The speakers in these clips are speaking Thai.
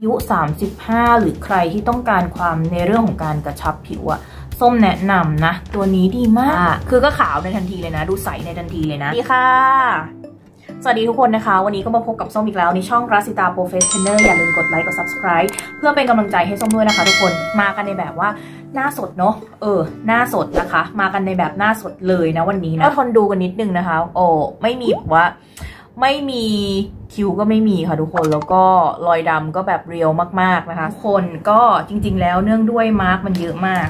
อายุ 35 หรือใครที่ต้องการความในเรื่องของการกระชับผิวอะส้มแนะนำนะ ตัวนี้ดีมาก คือก็ขาวในทันทีเลยนะ ดูใสในทันทีเลยนะ ดีค่ะ สวัสดีทุกคนนะคะ วันนี้ก็มาพบกับส้มอีกแล้วในช่อง RASITA PROFACE TRAINER อย่าลืมกดไลค์กด subscribe เพื่อเป็นกำลังใจให้ส้มด้วยนะคะ ทุกคนมากันในแบบว่าหน้าสดเนาะ เออ หน้าสดนะคะ มากันในแบบหน้าสดเลยนะวันนี้นะก็ทนดูกันนิดนึงนะคะ โอ้ไม่มีแบบว่า ไม่มีคิ้วก็ไม่มีค่ะทุกคนแล้วก็รอยดำก็แบบเรียวมากๆนะคะทุกคนก็จริง ๆ แล้วเนื่องด้วยมาร์กมันเยอะมาก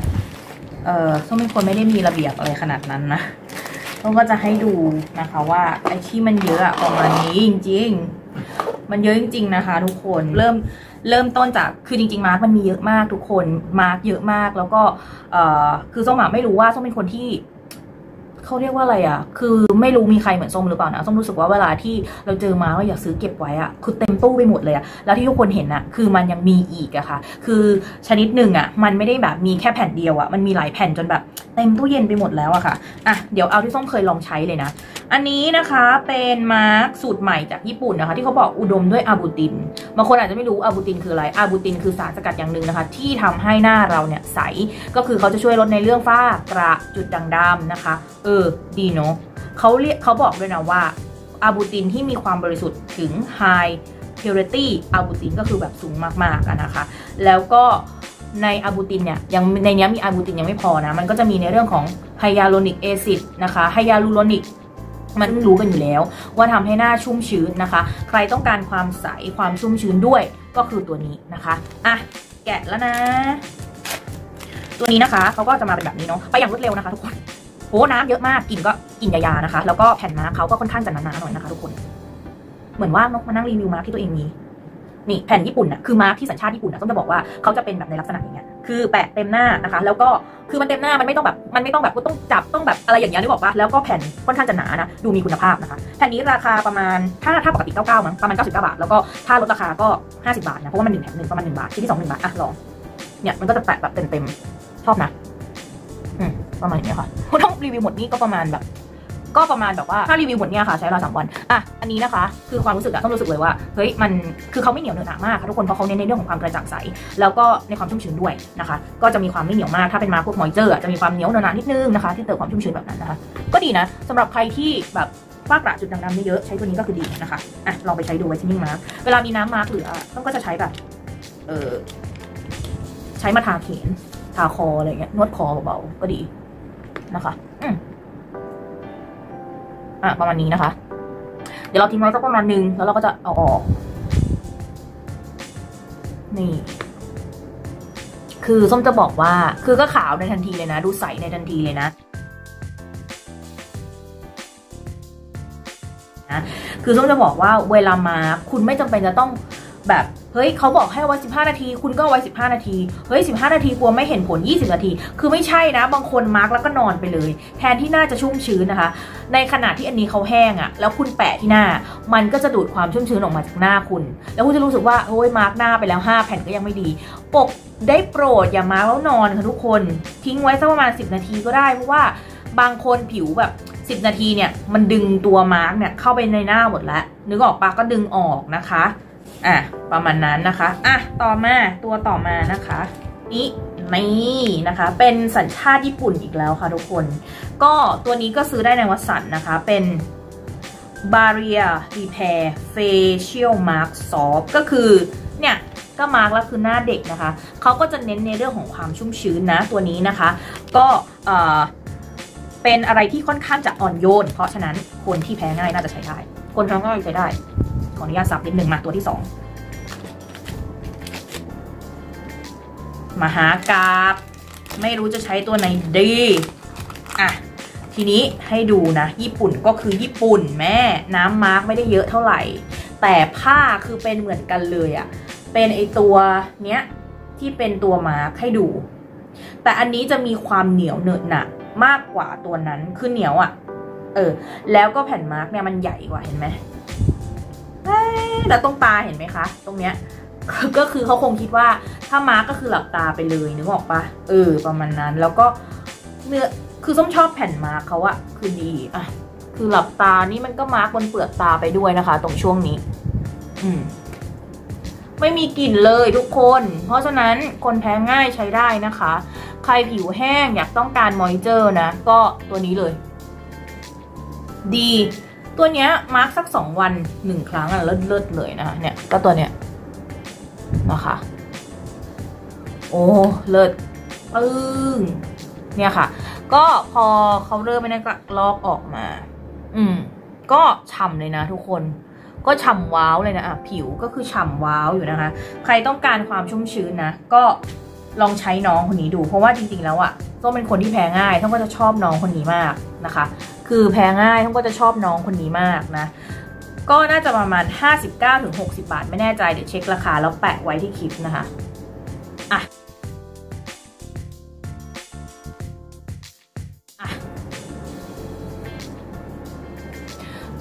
เออส้มเป็นคนไม่ได้มีระเบียบอะไรขนาดนั้นนะส้มก็จะให้ดูนะคะว่าไอ้ที่มันเยอะอะประมาณนี้จริง ๆ มันเยอะจริง ๆ นะคะ ทุกคนเริ่มเริ่มต้นจากคือจริง ๆ มาร์กมันมีเยอะมากทุกคนมาร์กเยอะมากแล้วก็เออคือส้มอะไม่รู้ว่าส้มเป็นคนที่ เขาเรียกว่าอะไรอะ คือไม่รู้มีใครเหมือนส้มหรือเปล่านะส้มรู้สึกว่าเวลาที่เราเจอมาเราอยากซื้อเก็บไว้อะคือเต็มตู้ไปหมดเลยอะแล้วที่ทุกคนเห็นอะคือมันยังมีอีกอะค่ะ คือชนิดหนึ่งอะมันไม่ได้แบบมีแค่แผ่นเดียวอะมันมีหลายแผ่นจนแบบเต็มตู้เย็นไปหมดแล้วอะค่ะอะเดี๋ยวเอาที่ส้มเคยลองใช้เลยนะ อันนี้นะคะเป็นมาร์กสูตรใหม่จากญี่ปุ่นนะคะ ที่เขาบอกอุดมด้วยอาบูตินบางคนอาจจะไม่รู้อาบูตินคืออะไรอาบูตินคือสารสกัดอย่างหนึ่งนะคะ ที่ทำให้หน้าเราเนี่ยใสก็คือเขาจะช่วยลดในเรื่องฝ้ากระจุดด่างดำนะคะเออดีเนาะเขาเรียกเขาบอกด้วยนะว่าอาบูตินที่มีความบริสุทธิ์ถึง high purity อาบูตินก็คือแบบสูงมากๆนะคะ แล้วก็ในอาบูตินเนี่ยยังในนี้มีอาบูตินยังไม่พอนะ มันก็จะมีในเรื่องของไฮยาลูรอนิกแอซิดนะคะไฮยาลูโรนิกมันรู้กันอยู่แล้ว ว่าทำให้หน้าชุ่มชื้นนะคะ ใครต้องการความใสความชุ่มชื้นด้วยก็คือตัวนี้นะคะอะแกะแล้วนะ ตัวนี้นะคะเขาก็จะมาเป็นแบบนี้เนาะไปอย่างรวดเร็วนะคะทุกคน โหน้ำเยอะมากกลิ่นก็กลิ่นยาๆนะคะ แล้วก็แผ่นมาร์คเขาก็ค่อนข้างจะหนาๆหน่อยนะคะทุกคน เหมือนว่านกมานั่งรีวิวมาร์คที่ตัวเองมีนี่แผ่นญี่ปุ่นน่ะคือมาร์คที่สัญชาติญี่ปุ่นน่ะต้องจะบอกว่าเขาจะเป็นแบบในลักษณะอย่างเงี้ยคือแปะเต็มหน้านะคะ แล้วก็คือมันเต็มหน้ามันไม่ต้องแบบมันไม่ต้องแบบต้องจับต้องแบบอะไรอย่างเงี้ยนึกออกปะแล้วก็แผ่นค่อนข้างจะหนานะดูมีคุณภาพนะคะแผ่นนี้ราคาประมาณถ้าถ้าปกติ 99มั้งประมาณ 99 บาท แล้วก็ถ้าลดราคาก็ 50 บาทนะเพราะว่ามันหนึ่งแถมหนึ่งประมาณ1บาทชิ้นที่2 1บาทอะลองเนี่ยมันก็จะแปะแบบเต็มๆชอบนะ ประมาณนี้ค่ะคุณต้องรีวิวหมดนี่ก็ประมาณแบบ ก็ประมาณแบบว่าถ้ารีวิวหมดเนี่ยค่ะใช้เวลาสามวันอะอันนี้นะคะ คือความรู้สึกอะต้องรู้สึกเลยว่าเฮ้ยมันคือเขาไม่เหนียวเหนอะหนามากค่ะทุกคนเพราะเขาเน้นในเรื่องของความกระจ่างใส แล้วก็ในความชุ่มชื้นด้วยนะคะ ก็จะมีความไม่เหนียวมากถ้าเป็นมาพวกมอยเจอร์จะมีความเหนียวเหนอะหนานิดนึงนะคะ ที่เติมความชุ่มชื้นแบบนั้นนะคะ ก็ดีนะสำหรับใครที่แบบฝ้ากระจุดด่างดำเยอะใช้ตัวนี้ก็คือดีนะคะอะลองไปใช้ดู whitening mask เวลามีน้ำมาร์กเหลือต้องก็จะใช้แบบเออใช้มาทาเขนทาคออะไรเงี้ยนวดคอเบาๆก็ดี นะคะอืมอะประมาณนี้นะคะ เดี๋ยวเราทิ้งไว้สักประมาณนึง แล้วเราก็จะเอาออก นี่ คือส้มจะบอกว่า คือก็ขาวในทันทีเลยนะ ดูใสในทันทีเลยนะนะ คือส้มจะบอกว่าเวลามา คุณไม่จำเป็นจะต้องแบบ เฮ้ยเขาบอกให้ไว้15 นาที คุณก็ไว้ 15 นาที เฮ้ย 15 นาทีกลัวไม่เห็นผล 20 นาที คือไม่ใช่นะ บางคนมาร์กแล้วก็นอนไปเลย แทนที่หน้าจะชุ่มชื้นนะคะ ในขณะที่อันนี้เขาแห้งอะ่ะแล้วคุณแปะที่หน้า มันก็จะดูดความชุ่มชื้นออกมาจากหน้าคุณ แล้วคุณจะรู้สึกว่าโอ้ยมาร์กหน้าไปแล้ว 5 แผ่นก็ยังไม่ดี ปกได้โปรดอย่ามาร์กแล้วนอนค่ะทุกคน ทิ้งไว้สักประมาณ 10 นาทีก็ได้เพราะว่าบางคนผิวแบบ10 นาทีเนี่ยมันดึงตัวมาร์กเนี่ยเข้าไปในหน้าหมดแล้วนึกออกปะก็ดึงออกนะคะ อะประมาณนั้นนะคะอะต่อมาตัวต่อมานะคะนี่นี่นะคะ เป็นสัญชาติญี่ปุ่นอีกแล้วค่ะทุกคน ก็ตัวนี้ก็ซื้อได้ในวัตสันนะคะ เป็น Barrier Repair Facial Mask Soft ก็คือ เนี่ย ก็มาร์กแล้วคือหน้าเด็กนะคะ เขาก็จะเน้นในเรื่องของความชุ่มชื้นนะ ตัวนี้นะคะ ก็เอ่อเป็นอะไรที่ค่อนข้างจะอ่อนโยน เพราะฉะนั้นคนที่แพ้ง่ายน่าจะใช้ได้ คนแพ้ง่ายใช้ได้ ออนุญาตสับนิดหนึ่งมาตัวที่สองมหากาบไม่รู้จะใช้ตัวไหนดี อะ ทีนี้ให้ดูนะ ญี่ปุ่นก็คือญี่ปุ่นแม่ น้ำมาร์กไม่ได้เยอะเท่าไหร่ แต่ผ้าคือเป็นเหมือนกันเลยอะ่ะ เป็นไอตัวเนี้ยที่เป็นตัวมาร์กให้ดู แต่อันนี้จะมีความเหนียวเหนอะหนะมากกว่าตัวนั้น คือเหนียวอะ่ะ เออ แล้วก็แผ่นมาร์กเนี่ยมันใหญ่กว่าเห็นไหม แล้วตรงตาเห็นไหมคะ ตรงเนี้ยก็คือเขาคงคิดว่าถ้ามาร์กก็คือหลับตาไปเลยนึกออกปะเออ ประมาณนั้นแล้วก็เนื้อคือส้มชอบแผ่นมาร์กเขาอะคือดีอะคือหลับตานี่มันก็มาร์กบนเปลือกตาไปด้วยนะคะ ตรงช่วงนี้ อืม ไม่มีกลิ่นเลยทุกคน เพราะฉะนั้นคนแพ้ง่ายใช้ได้นะคะ ใครผิวแห้งอยากต้องการมอยเจอร์นะ ก็ตัวนี้เลย ดี ตัวเนี้ยมาร์กสักสองวันหนึ่งครั้งอะเลิศเลิศเลยนะคะเนี่ยก็ตัวเนี้ยนะคะโอ้เลิศปึ้งเนี่ยค่ะ ก็พอเขาเริ่มไม่ได้ก็ลอกออกมา อืม ก็ฉ่ำเลยนะทุกคน ก็ฉ่ำว้าวเลยนะอะผิวก็คือฉ่ำว้าวอยู่นะคะ ใครต้องการความชุ่มชื้นนะ ก็ ลองใช้น้องคนนี้ดู เพราะว่าจริงๆแล้วอะ่ะส้มเป็นคนที่แพ้ง่ายท่านก็จะชอบน้องคนนี้มากนะคะ คือแพ้ง่ายท่านก็จะชอบน้องคนนี้มากนะก็น่าจะประมาณ 59-60 บาท ไม่แน่ใจเดี๋ยวเช็คราคาแล้วแปะไว้ที่คลิปนะคะอะ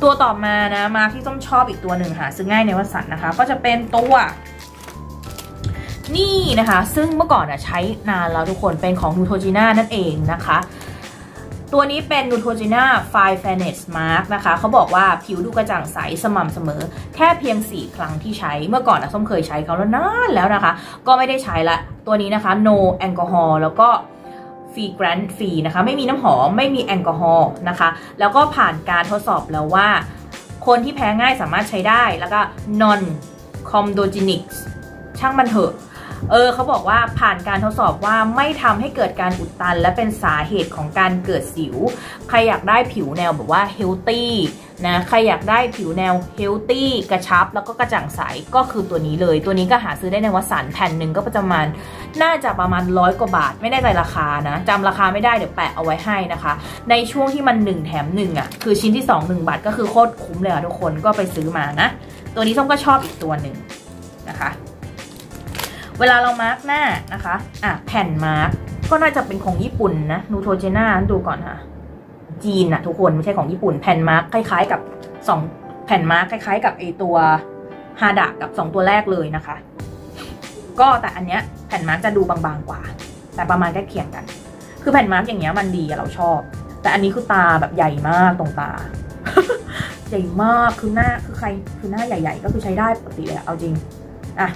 ตัวต่อมานะมาที่ส้มชอบอีกตัวหนึ่งหาซื้อง่ายในวัสันนะคะ ก็จะเป็นตัว นี่นะคะ ซึ่งเมื่อก่อนอะใช้นานแล้วทุกคนเป็นของนูโทจิน่านั่นเองนะคะ ตัวนี้เป็น Neutrogena Fine Fairness mask นะคะเขาบอกว่าผิวดูกระจ่างใสสม่ำเสมอ แค่เพียง 4 ครั้งที่ใช้เมื่อก่อนนะส้มเคยใช้เขาแล้วนานแล้วนะคะ ก็ไม่ได้ใช้ละ ตัวนี้นะคะ no แอลกอฮอล์แล้วก็ fragrance free นะคะ ไม่มีน้ำหอม ไม่มีแอลกอฮอล์นะคะ แล้วก็ผ่านการทดสอบแล้วว่า คนที่แพ้ง่ายสามารถใช้ได้แล้วก็ non comedogenic ช่างมันเถอะ เออเขาบอกว่าผ่านการทดสอบว่าไม่ทำให้เกิดการอุดตัน และเป็นสาเหตุของการเกิดสิว ใครอยากได้ผิวแนวแบบว่า healthy นะใครอยากได้ผิวแนว healthy กระชับ แล้วก็กระจ่างใสก็คือตัวนี้เลย ตัวนี้ก็หาซื้อได้ในวัตสันแผ่นหนึ่งก็ประมาณ น่าจะประมาณร้อยกว่าบาท ไม่แน่ใจราคานะจำราคาไม่ได้เดี๋ยวแปะเอาไว้ให้นะคะ ในช่วงที่มัน 1 แถม1อะคือชิ้นที่ 2 1 บาทก็คือโคตรคุ้มเลยอะทุกคนก็ไปซื้อมานะ ตัวนี้ส้มก็ชอบอีกตัวหนึ่งนะคะ เวลาเรามาร์กหน้านะคะอะแผ่นมาร์กก็น่าจะเป็นของญี่ปุ่นนะ Neutrogena ดูก่อนค่ะ จีนอะทุกคนไม่ใช่ของญี่ปุ่น แผ่นมาร์กคล้าย ๆ กับสองแผ่นมาร์กคล้าย ๆ กับไอตัว Hada กับสองตัวแรกเลยนะคะ ก็แต่อันเนี้ยแผ่นมาร์กจะดูบางๆกว่า แต่ประมาณใกล้เคียงกัน คือแผ่นมาร์กอย่างเงี้ยมันดีอะเราชอบ แต่อันนี้คือตาแบบใหญ่มากตรงตา ใหญ่มากคือหน้าคือใครคือหน้าใหญ่ ๆ ก็คือใช้ได้ปกติเลยเอาจริงอะ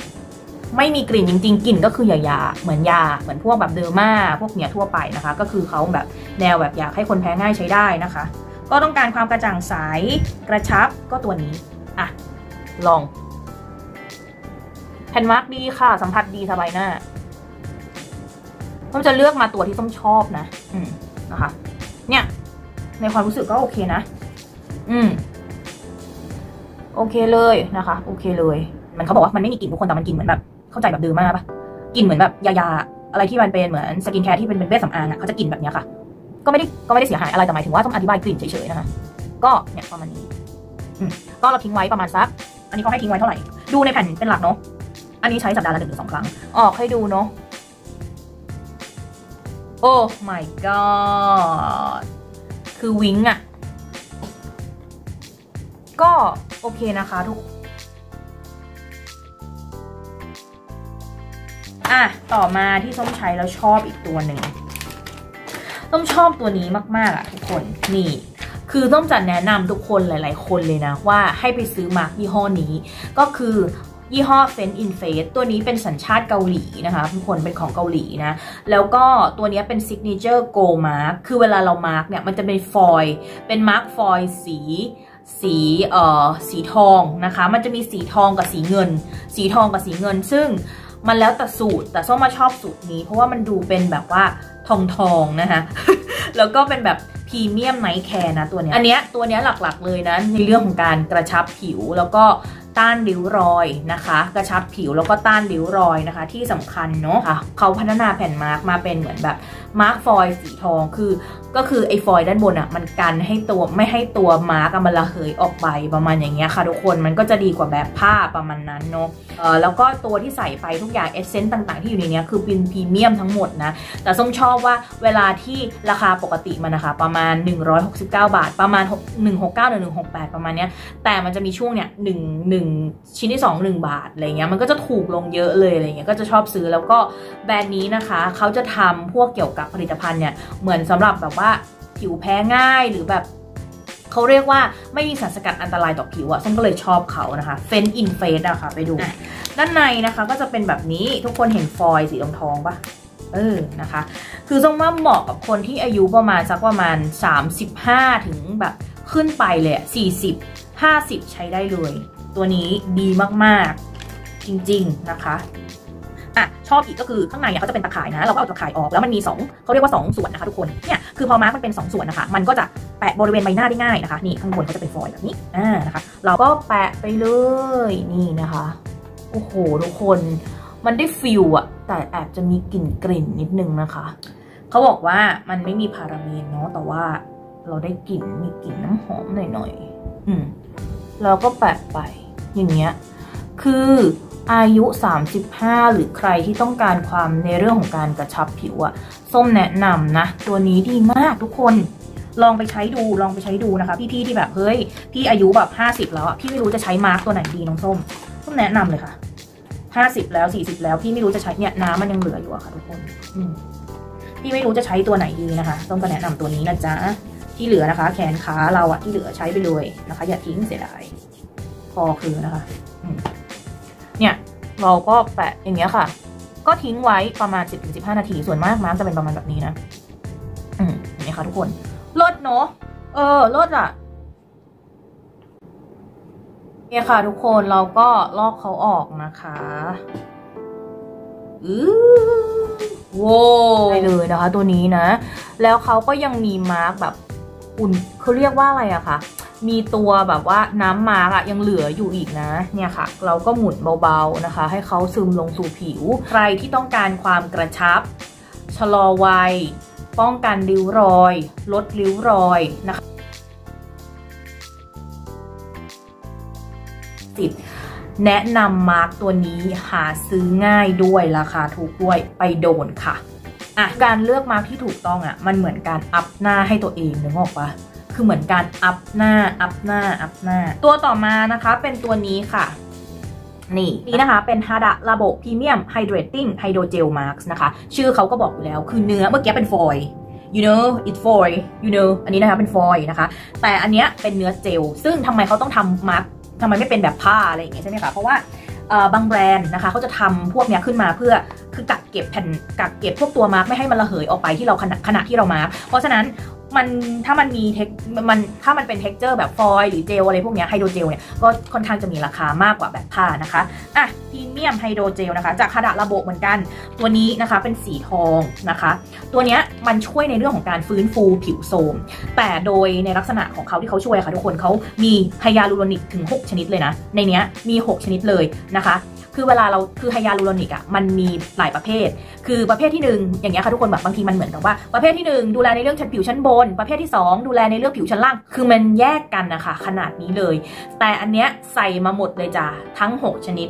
ไม่มีกลิ่นจริงๆกลิ่นก็คือยาๆเหมือนยาเหมือนพวกแบบเดอร์มาพวกเนี้ยทั่วไปนะคะ ก็คือเขาแบบแนวแบบอยากให้คนแพ้ง่ายใช้ได้นะคะ ก็ต้องการความกระจ่างใสกระชับก็ตัวนี้อะลอง แผ่นมาร์กดีค่ะ สัมผัสดีสบายหน้าต้อมจะเลือกมาตัวที่ต้อมชอบนะ อืมนะคะ เนี่ย ในความรู้สึกก็โอเคนะ อืม โอเคเลยนะคะ โอเคเลย มันเขาบอกว่ามันไม่มีกลิ่นทุกคนแต่มันกลิ่นเหมือนแบบ เข้าใจแบบเดิมมากปะกลิ่นเหมือนแบบยาๆอะไรที่มันเป็นเหมือนสกินแคร์ที่เป็นเป็นเวชสำอางอะเขาจะกลิ่นแบบนี้ค่ะ ก็ไม่ได้ก็ไม่ได้เสียหายอะไรแต่หมายถึงว่าต้องอธิบายกลิ่นเฉยๆนะคะก็เนี่ยประมาณนี้ก็เราทิ้งไว้ประมาณสัก อันนี้เขาให้ทิ้งไว้เท่าไหร่ ดูในแผ่นเป็นหลักเนาะอันนี้ใช้สัปดาห์ละหนึ่งถึงสองครั้ง ออกให้ดูเนาะโอ้ my god คือวิงอะก็โอเคนะคะทุก อะต่อมาที่ส้มใช้แล้วชอบอีกตัวหนึ่งส้มชอบตัวนี้มากๆอะทุกคนนี่คือส้มจะแนะนำทุกคนหลาย ๆ คนเลยนะว่าให้ไปซื้อมาร์กยี่ห้อนี้ ก็คือยี่ห้อ f e n in Face ตัวนี้เป็นสัญชาติเกาหลีนะคะทุกคนเป็นของเกาหลีนะ แล้วก็ตัวนี้เป็น Signature Gold Mask คือเวลาเรามาร์กเนี่ยมันจะเป็นฟอยล์เป็นมาร์กฟอยล์สีสีเอ่อสีทองนะคะ มันจะมีสีทองกับสีเงิน สีทองกับสีเงิน ซึ่ง มันแล้วแต่สูตร แต่ส้มมาชอบสูตรนี้ เพราะว่ามันดูเป็นแบบว่าทองทองนะคะ แล้วก็เป็นแบบ premium night care นะตัวเนี้ย อันเนี้ยตัวเนี้ยหลักๆเลยนะในเรื่องของการกระชับผิวแล้วก็ต้านริ้วรอยนะคะ กระชับผิวแล้วก็ต้านริ้วรอยนะคะ ที่สำคัญเนาะค่ะเขาพัฒนาแผ่นมาร์กมาเป็นเหมือนแบบมาร์กฟอยล์สีทอง คือ ก็คือไอ้ฟอยล์ด้านบนอะ่ะมันกันให้ตัวไม่ให้ตัวมาร์กมันระเหยออกไปประมาณอย่างเงี้ยค่ะทุกคนมันก็จะดีกว่าแบบผ้าประมาณนั้นเนาะเออแล้วก็ตัวที่ใส่ไปทุกอย่าง essence ต่าง ๆ ที่อยู่ในเนี้ยคือเป็นพรีเมียมทั้งหมดนะ แต่ส้มชอบว่าเวลาที่ราคาปกติมันนะคะ ประมาณ 169 บาท ประมาณ 169หรือ168 ประมาณเนี้ยแต่มันจะมีช่วงเนี้ยหนึ่งหนึ่งชิ้นที่ 2 1 บาทอะไรเงี้ยมันก็จะถูกลงเยอะเลยอะไรเงี้ยก็จะชอบซื้อแล้วก็แบรนด์นี้นะคะเขาจะทำพวกเกี่ยวกับผลิตภัณฑ์เนี่ยเหมือนสำหรับแบบว่าผิวแพ้ง่ายหรือแบบเขาเรียกว่าไม่มีสารสกัดอันตรายต่อผิวอะส้มก็เลยชอบเขานะคะเฟนอินเฟสอะค่ะ ไปดู ด้านในนะคะก็จะเป็นแบบนี้ทุกคนเห็นฟอยล์สีทองทองปะเออนะคะ คือส้มว่าเหมาะกับคนที่อายุประมาณสักประมาณ 35 ถึงแบบขึ้นไปเลย40 50 ใช้ได้เลย ตัวนี้ดีมาก ๆ จริง ๆ นะคะ อะชอบอีกก็คือข้างในเนี่ยเขาจะเป็นตะข่ายนะ เราก็เอาตะข่ายออกแล้วมันมี2เขาเรียกว่า 2 ส่วนนะคะทุกคนเนี่ยคือพอมาร์กมันเป็น 2 ส่วนนะคะ มันก็จะแปะบริเวณใบหน้าได้ง่ายนะคะ นี่ข้างบนก็จะเป็นฟอยล์แบบนี้อ่านะคะ เราก็แปะไปเลยนี่นะคะโอ้โหทุกคนมันได้ฟิลอะแต่แอบจะมีกลิ่นกลิ่นนิดนึงนะคะ เขาบอกว่ามันไม่มีพาราเมนเนาะแต่ว่าเราได้กลิ่นมีกลิ่นน้ำหอมหน่อยๆอืมเราก็แปะไปอย่างเงี้ย คือ อายุ 35 หรือใครที่ต้องการความในเรื่องของการกระชับผิวอะส้มแนะนำนะ ตัวนี้ดีมากทุกคนลองไปใช้ดูลองไปใช้ดูนะคะพี่ๆที่แบบเฮ้ยพี่อายุแบบ 50 แล้วอะพี่ไม่รู้จะใช้มาร์กตัวไหนดีน้องส้มส้มแนะนำเลยค่ะ 50 แล้ว 40 แล้วพี่ไม่รู้จะใช้เนี่ยน้ำมันยังเหลืออยู่อะค่ะทุกคนพี่ไม่รู้จะใช้ตัวไหนดีนะคะส้มก็แนะนำตัวนี้นะจ๊ะที่เหลือนะคะ แขนขาเราอะที่เหลือใช้ไปเลยนะคะ อย่าทิ้งเสียดายพอคือนะคะ เนี่ยเราก็แปะอย่างเงี้ยค่ะ ก็ทิ้งไว้ประมาณ 10-15 นาที ส่วนมากม้าจะเป็นประมาณแบบนี้นะ อืมเห็นไหมคะทุกคนลดเนาะเออลดอะเนี่ยค่ะ ทุกคนเราก็ลอกเขาออกนะคะอือโว้ได้เลยนะคะ ตัวนี้นะ แล้วเขาก็ยังมีมาร์กแบบ อุ่นเขาเรียกว่าอะไรอะคะมีตัวแบบว่าน้ำมาร์กอะยังเหลืออยู่อีกนะเนี่ยค่ะ เราก็หมุนเบาๆนะคะ ให้เขาซึมลงสู่ผิว ใครที่ต้องการความกระชับ ชะลอวัย ป้องกันริ้วรอย ลดริ้วรอยนะคะส้มแนะนำมาร์กตัวนี้หาซื้อง่ายด้วยราคาถูกด้วยไปโดนค่ะ อะการเลือกมาร์กที่ถูกต้องอะมันเหมือนการ up หน้าให้ตัวเองนึกออกปะคือเหมือนการ up หน้า up หน้า up หน้า ตัวต่อมานะคะเป็นตัวนี้ค่ะนี่นี่นะคะเป็น Hada Labo Premium Hydrating Hydrogel Mask นะคะ ชื่อเขาก็บอกอยู่แล้วคือเนื้อเมื่อกี้เป็นฟอยล์ you know it foil you know อันนี้นะคะเป็นฟอยล์นะคะ แต่อันเนี้ยเป็นเนื้อเจล ซึ่งทำไมเขาต้องทำมาร์กทำไมไม่เป็นแบบผ้าอะไรอย่างเงี้ยใช่ไหมคะ เพราะว่าบางแบรนด์นะคะเขาจะทำพวกเนี้ยขึ้นมาเพื่อ คือกักเก็บแผ่นกักเก็บพวกตัวมาร์กไม่ให้มันระเหยออกไปที่เราขณะขณะที่เรามาร์กเพราะฉะนั้น มันถ้ามันมี tex มันถ้ามันเป็น texture แบบฟอยล์หรือเจลอะไรพวกนี้ hydrogel เนี่ยก็ค่อนข้างจะมีราคามากกว่าแบบผ้านะคะอะ Premium Hydrogel นะคะ จาก Hada Labo เหมือนกัน ตัวนี้นะคะเป็นสีทองนะคะ ตัวเนี้ยมันช่วยในเรื่องของการฟื้นฟูผิวโทรมแต่โดยในลักษณะของเขาที่เขาช่วยค่ะทุกคนเขามี hyaluronic ถึง 6 ชนิดเลยนะ ในเนี้ยมี 6 ชนิดเลยนะคะคือเวลาเราคือ hyaluronic อะมันมีหลายประเภท คือประเภทที่ 1 อย่างเงี้ยค่ะทุกคนแบบบางทีมันเหมือนกับว่าประเภทที่ 1 ดูแลในเรื่องชั้นผิวชั้นบนประเภทที่ 2 ดูแลในเรื่องผิวชั้นล่าง คือมันแยกกันนะคะขนาดนี้เลย แต่อันเนี้ยใส่มาหมดเลยจ้ะทั้ง 6 ชนิด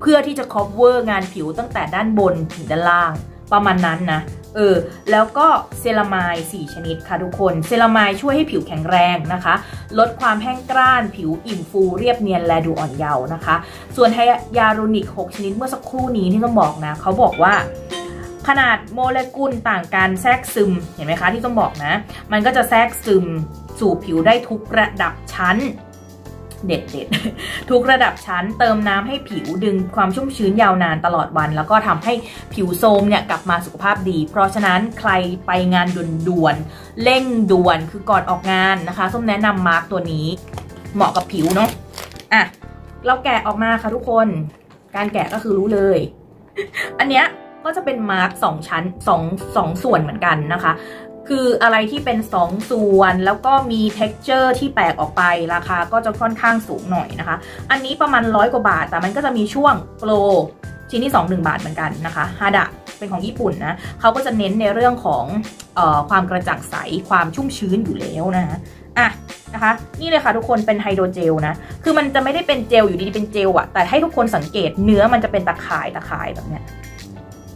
เพื่อที่จะ cover งานผิวตั้งแต่ด้านบนถึงด้านล่าง ประมาณนั้นนะเออแล้วก็เซรามาย4ชนิดค่ะทุกคน เซรามายช่วยให้ผิวแข็งแรงนะคะ ลดความแห้งกร้าน ผิวอิ่มฟูเรียบเนียนและดูอ่อนเยาว์นะคะ ส่วนไฮยาลูนิก 6 ชนิดเมื่อสักครู่นี้ที่ต้องบอกนะเขาบอกว่า ขนาดโมเลกุลต่างกันแทรกซึมเห็นไหมคะที่ต้องบอกนะ มันก็จะแทรกซึมสู่ผิวได้ทุกระดับชั้นเด็ดเด็ดทุกระดับชั้นเติมน้ำให้ผิวดึงความชุ่มชื้นยาวนานตลอดวัน แล้วก็ทำให้ผิวโทมเนี่ยกลับมาสุขภาพดี เพราะฉะนั้นใครไปงานด่วนๆเร่งด่วนคือก่อนออกงานนะคะส้มแนะนำมาร์กตัวนี้ เหมาะกับผิวเนาะอะเราแกะออกมาค่ะทุกคน การแกะก็คือรู้เลย อันเนี้ย ก็จะเป็นมาร์กสองชั้นสองสองส่วนเหมือนกันนะคะ คืออะไรที่เป็น2ส่วนแล้วก็มี t e x t อร์ที่แปลกออกไปราคาก็จะค่อนข้างสูงหน่อยนะคะ อันนี้ประมาณร้อยกว่าบาท แต่มันก็จะมีช่วงโปรชิ้นที่ 2 1 บาทเหมือนกันนะคะฮาดะเป็นของญี่ปุ่นนะเขาก็จะเน้นในเรื่องของออความกระจ่างใสความชุ่มชื้นอยู่แล้วนะคะอะนะคะ นี่เลยค่ะทุกคนเป็นไฮโดรเจลนะ คือมันจะไม่ได้เป็นเจลอยู่ดีๆเป็นเจลอะแต่ให้ทุกคนสังเกตเนื้อมันจะเป็นตะข่ายตะข่ายแบบเนี้ย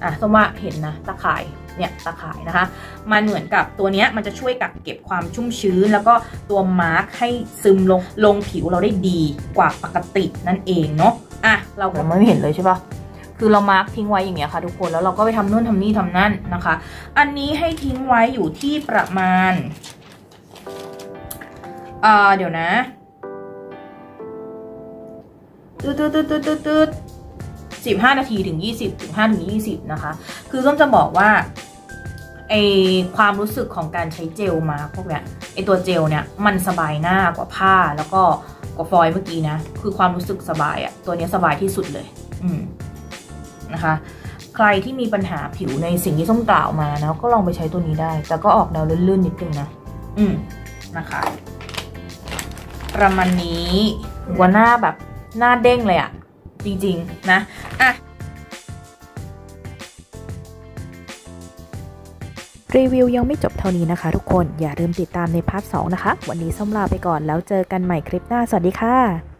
อะสมว่าเห็นนะตะข่ายเนี่ยตะข่ายนะคะ มันเหมือนกับตัวนี้มันจะช่วยกักเก็บความชุ่มชื้น แล้วก็ตัวมาร์กให้ซึมลงลงผิวเราได้ดีกว่าปกตินั่นเองเนาะอะเราก็ไม่เห็นเลยใช่ปะคือเรามาร์กทิ้งไว้อย่างเงี้ยค่ะทุกคนแล้วเราก็ไปทำนู่นทำนี่ทำนั่นนะคะ อันนี้ให้ทิ้งไว้อยู่ที่ประมาณเอ่อเดี๋ยวนะตืดตืดตืดตืดตืด ตืดสิบห้านาทีถึงยี่สิบถึงห้าถึงยี่สิบนะคะ คือส้มจะบอกว่าไอความรู้สึกของการใช้เจลมาพวกเนี้ยไอตัวเจลเนี่ยมันสบายหน้ากว่าผ้าแล้วก็กว่าฟอยล์เมื่อกี้นะ คือความรู้สึกสบายอะตัวนี้สบายที่สุดเลย อืมนะคะ ใครที่มีปัญหาผิวในสิ่งที่ส้มกล่าวมานะก็ลองไปใช้ตัวนี้ได้ แต่ก็ออกแนวลื่นๆนิดนึงนะ อืมนะคะ ประมาณนี้หัวหน้าแบบหน้าเด้งเลยอะ จริง ๆ นะ อะ รีวิวยังไม่จบเท่านี้นะคะทุกคน อย่าลืมติดตามในพาร์ท 2 นะคะ วันนี้ส้มลาไปก่อนแล้วเจอกันใหม่คลิปหน้า สวัสดีค่ะ